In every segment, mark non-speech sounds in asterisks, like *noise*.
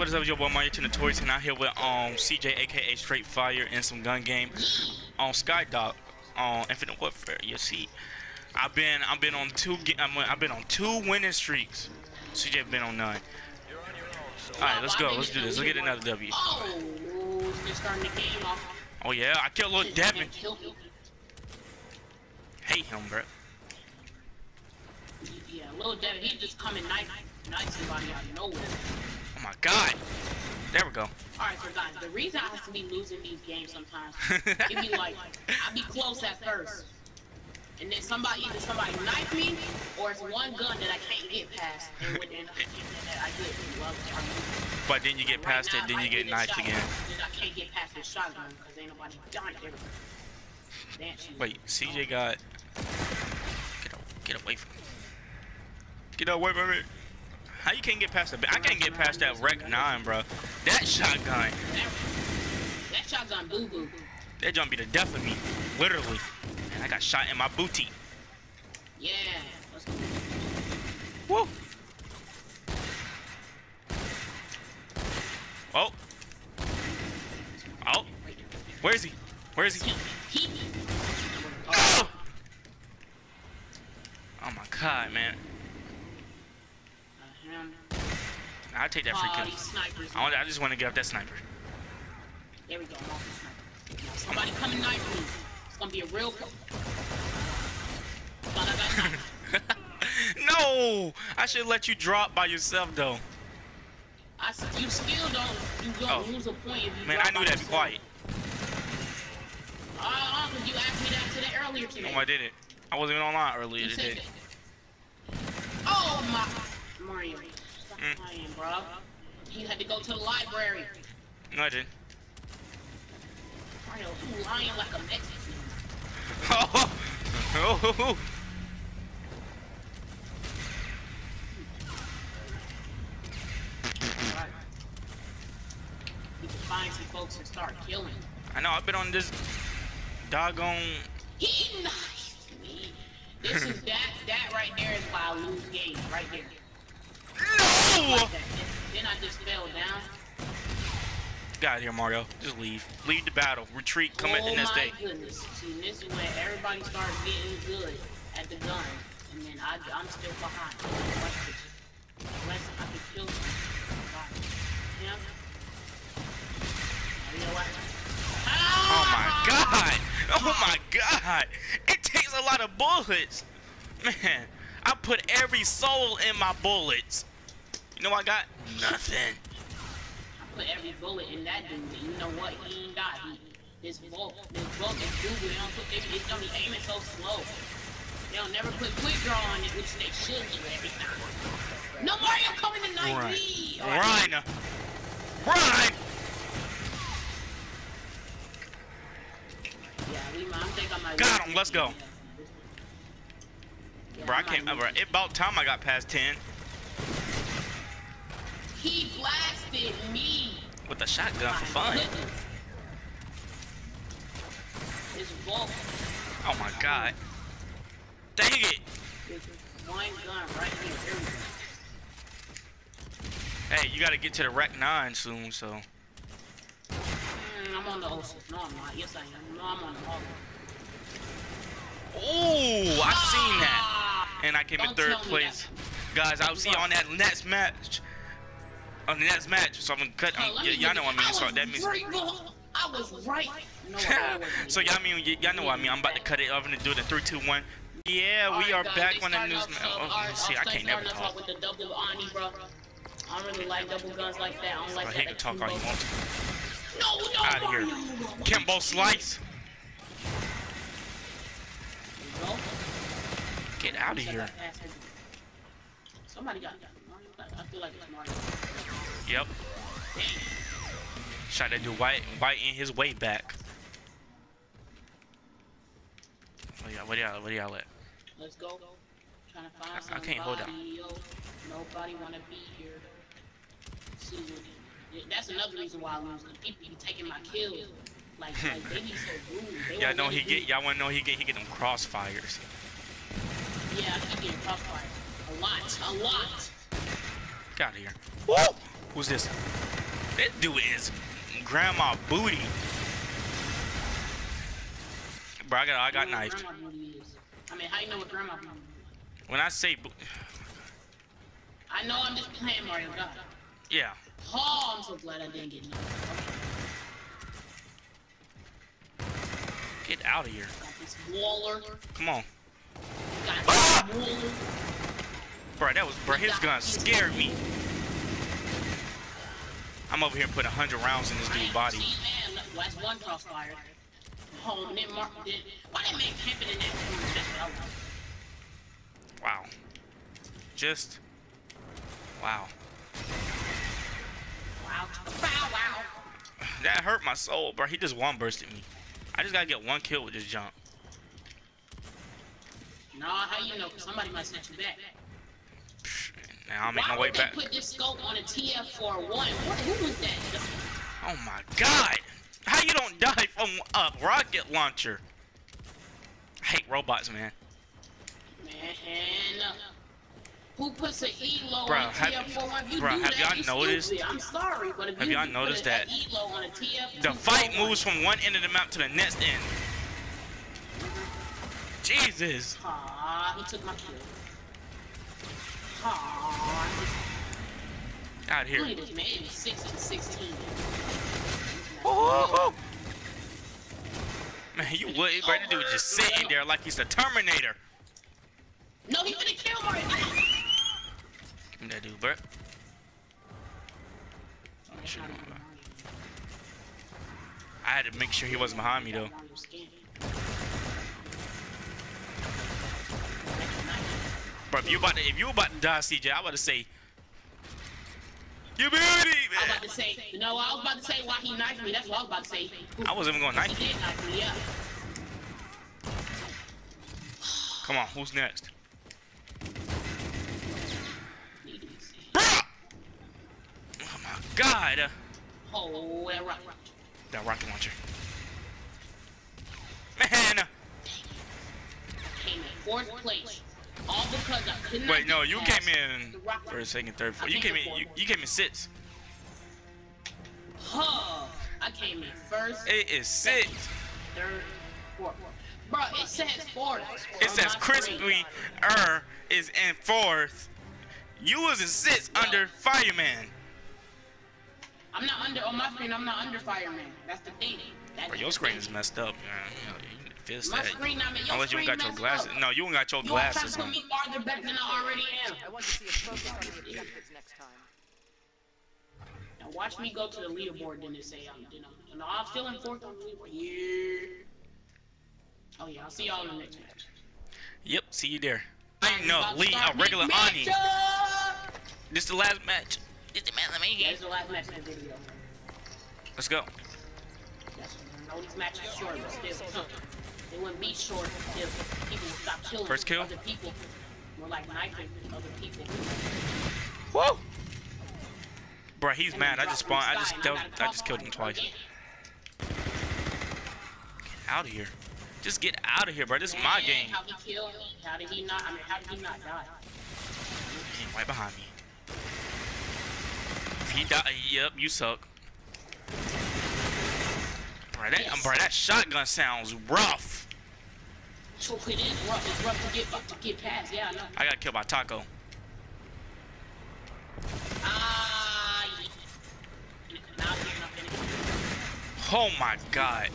What is up, your boy Mario to Notorious, and I'm here with um CJ, aka Straight Fire, and some gun game on Skydog on Infinite Warfare. You see, I've been I've been on two I've been on two winning streaks. CJ been on none. All right, let's go. Let's do this. Let's get another W. Oh, yeah, I killed little Devin. Hate him, bro. Yeah, little Devin, he just coming knife, knife somebody out of nowhere. Oh my God. There we go. Alright, so guys, the reason I have to be losing these games sometimes, *laughs* it be like, I be close at first. And then somebody, either somebody knife me, or it's one gun that I can't get past. And when I get, well, I'm But then you get Right past now, it, then you get get knifed again. Then I can't get past the shotgun because ain't nobody dying. Damn, Wait, CJ got. Get, get away from me. Get away from me. How you can't get past that? I can't get past that Rack 9, bro. That shotgun. That, shotgun boo boo. That jump be the death of me. Literally. And I got shot in my booty. Yeah. Woo. Oh. Oh. Where is he? Where is he? He, Oh! Oh my god, man. uh, him. I'll take that free kill. I, want, I just want to get up that sniper. There we go. I'm off the sniper. Somebody come and knife me. It's gonna be a real. co- But I got *laughs* no! I should let you drop by yourself, though. I you still don't. You don't Oh. lose a point if you. Man, I knew that. Be yourself. quiet. Uh, you asked me that today earlier today. Oh, I did it. I wasn't even online earlier You today. Oh my, Mario, Mm. playing, bro. You had to go to the library. No, I didn't. Mario, you lying like a Mexican. *laughs* Oh, oh, oh, Right. Can find some folks and start killing. I know. I've been on this doggone. He knifed me. This is that. That right there is why I lose games. Right there. Just fell down. Get out of here, Mario. Just leave. Leave the battle. Retreat. Come at oh the next my goodness. See, this is when everybody starts getting good at the gun. And then I, I'm still behind. Unless I can kill him. You know what? Oh my god! Oh my god! It takes a lot of bullets! Man, I put every soul in my bullets. You know what I got? Nothing. I put every bullet in that dude. and You know what? He ain't got. He, this bulk, this bulk is dude. They don't put. They, they don't be aiming so slow. They don't never put quick draw on it, which they should do every time. No Mario coming to knife Run. me. All right. Run! Run! Yeah, we, I think I might. Got him, let's go. Yeah, Bro, I can't. Uh, lose. Bro, it about time I got past 10 He blasted me. with a shotgun for fun. This Oh my god. Dang it! one gun right here. Here we go. Hey, you gotta get to the Rack 9 soon, so. Mm, I'm on the ocean. No, I'm not. Yes, I am. No, I'm on the hog. Ooh, I've seen that. And I came in Don't third tell me place. Guys, I'll see you on that next match. On the next match, so I'm gonna cut. Hey, y- y'all know what I mean. So that means. I was right. No, *laughs* I so y'all mean y'all know what I mean. I'm about to cut it off and do the three, two, one. Yeah, we are back on the news. off, Oh, see, I can't never talk. With the double Ani, bro. I don't really like double guns like that. I don't like Bro, that. he can talk all you want. No, no, Outta here. no, no, no. Kimbo Slice, There you go. get out of here. that ass head. Somebody got I feel like it's Mario. Yep. Dang. Shot that dude white, white in his way back. What y'all, what y'all, what y'all at? Let's go. Trying to find I- I can't hold on. Yo. Nobody wanna be here. See yeah, that's another reason why I lose. 'cause People be taking my kills. Like, *laughs* like they be so rude. Y'all know he get. Y'all wanna know he get. He get them crossfires. Yeah, I keep getting crossfire. A lot. A lot. Got here. Woo! Who's this? This dude is grandma booty. Bro, I got I got You knifed. grandma booty is. I mean, how you know what grandma booty is? When I say I know I'm just playing Mario God. yeah, Oh, I'm so glad I didn't get knocked. get out of here. Waller. Come on. Ah! Waller. Bro, that was bro, his gun scared me. I'm over here putting 100 rounds in this dude's body. See, man, look, that's one crossfire. Oh, and Mark did. Why they make camping in that room? That's what I want. Wow. Just wow. Wow. Wow, wow. That hurt my soul, bro. He just one bursted me. I just gotta get one kill with this jump. Nah, how you know? somebody might set you back. Now I'll make Why my way back. put this scope on a TF41? What, who was that? Oh my god! How you don't die from a rocket launcher? I hate robots, man. Man, who puts an ELO Bruh, on a have- TF41? You bruh, do have y'all noticed- stupid. I'm sorry, but if have you y'all noticed that ELO on a TF41, The fight moves from one end of the map to the next end. Jesus. Ah, he took my kill. Ah, Out here. look at this man. 6 and 16. Oh, oh, oh. Man, you would, bro. That dude just sitting there like he's the Terminator. No, he's gonna kill. Give me that dude, bro. Sure. I had to make sure he wasn't behind me though. Bro, if you about to, if you about to die, CJ, I about to say, you beauty, I was about to say, no, I was about to say why he knifed me. That's what I was about to say. I wasn't even gonna knife you. did knife me, yeah. Come on, who's next? Need to be safe. Bruh! Oh my God, Oh, that rock. that rocket launcher. Man, Came in fourth place. All because I could not wait, no, you came in first, second, third, fourth. You came in you, you came in sixth. Huh. I came in first, It is third, fourth. Bro, it says fourth. It says crispy er is in fourth. You was in sixth under Fireman. I'm not under on my screen. I'm not under fireman. That's the thing. That's Bro, your screen thing. is messed up, man. You know, you need My that. screen, I mean, your Unless you screen ain't got your glasses. up. No, you ain't got your You want to glasses put on. me farther back than I already am. I want to see a focus on your objectives next time. Now watch me go to the leaderboard, then they say I'm, you know, no, I'm still in fourth on the leaderboard. Yeah. Oh yeah, I'll see y'all in the next match. Yep, see you there. I ain't no Lee, start a regular next Ani. matchup! This the last match. This the man, Yeah, this is the last match of the video. Let's go. Yes, I know these matches short, but still, they wouldn't be short if people would stop killing First kill? other people. More like knifing other people. Woo! Bro, he's And mad. I just spawned. I just. I just killed him twice. again. Out of here. Just get out of here, bro. This is my game. How he me? How did he not? I mean, how did he not die? Right behind me. If he die, yep, you suck. Bro, that, Yes. bro, that shotgun sounds rough. So it is rough. It's rough to get to get past. Yeah, I know. I got killed by Taco. Ah, yeah. Now here, nothing. Oh my god.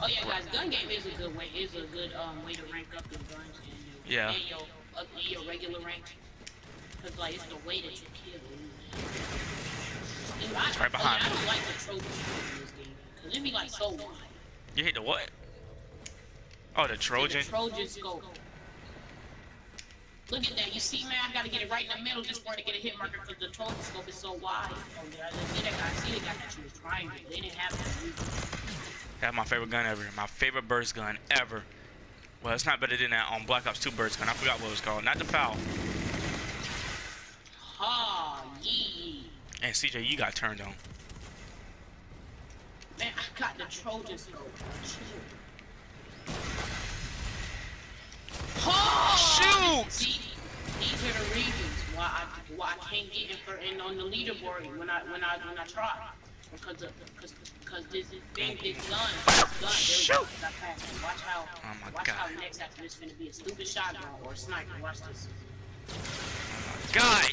Oh yeah, guys, gun game is a good way. Is a good um way to rank up your guns and your Yeah. and your, uh, your regular rank. Cause like it's the way that you kill. It's right behind I, me. don't like the trophy in this game. It be like so wide. You hit the what? Oh, the Trojan. The Trojan scope. Look at that. You see, man, I gotta get it right in the middle just for to get a hit marker because the Trojan scope is so wide. Oh, yeah, I see that guy. I see the guy that you was trying to. They didn't have that. That's my favorite gun ever. My favorite burst gun ever. Well, it's not better than that on Black Ops 2 burst gun. I forgot what it was called. Not the foul. Ah, ha, yee. And CJ, you got turned on. Man, I got the Trojan scope. Oh, Chill. Shoot! See, These are the reasons why I why I can't get in, for, in on the leaderboard when I when I when I try. Because of because because this thing this gun this gun Shoot. go. I passed. Watch how Oh my watch how God. next after this finna be a stupid shotgun or a sniper. Watch this. God.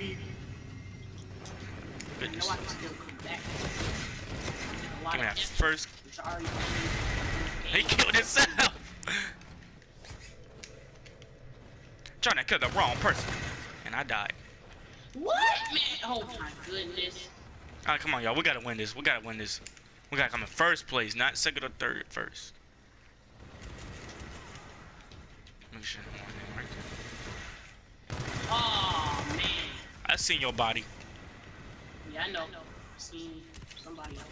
I know Goodness. I can still come back. A Give me that first. which I already He killed himself. Trying to kill the wrong person, and I died. What man? Oh my goodness. Alright, come on, y'all. We gotta win this. We gotta win this. We gotta come in first place, not second or third. First. Make sure right there. Oh man. I seen your body. Yeah, I know. Seen somebody else.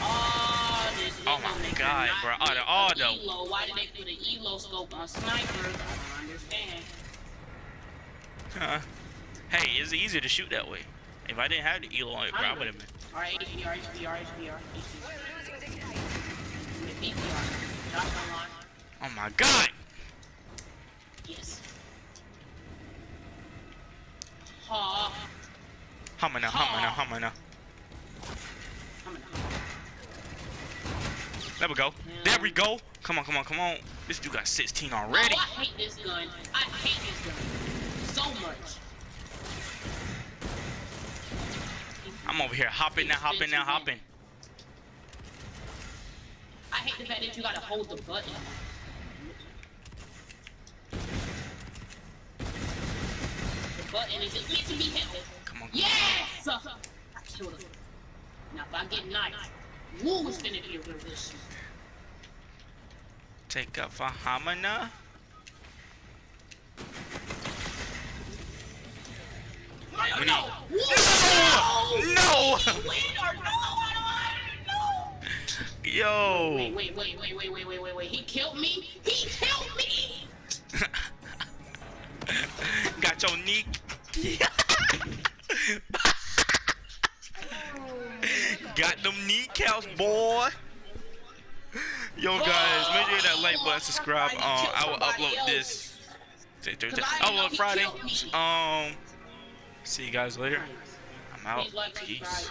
Oh, this Oh my God, bro. All the- all the- Elo. Why did they put an Elo scope on snipers? I don't understand. Huh. *laughs* Hey, it's easier to shoot that way. If I didn't have the Elo, it probably would have been. Alright. Oh my God. Yes. Ha. Hummer now, hummer now, hummer now. There we go. There we go. Come on, come on, come on. This dude got 16 already. Oh, I hate this gun. I hate this gun so much. I'm over here hopping now, hopping now, hopping. I hate the fact that you gotta hold the button. The button is just meant to be held. Yes! I killed him. Now if I get knife, Woo is finna be a real good. Take up for hammer now. No, no! *laughs* No! Win or no? I don't know. Yo. Wait, wait, wait, wait, wait, wait, wait, wait, wait. He killed me? He killed me! *laughs* got your knee. *laughs* got them kneecaps, boy. Yo, guys, make sure you hit that like button, subscribe. Um, I will upload this. Upload Friday. Um, see you guys later. I'm out. Peace.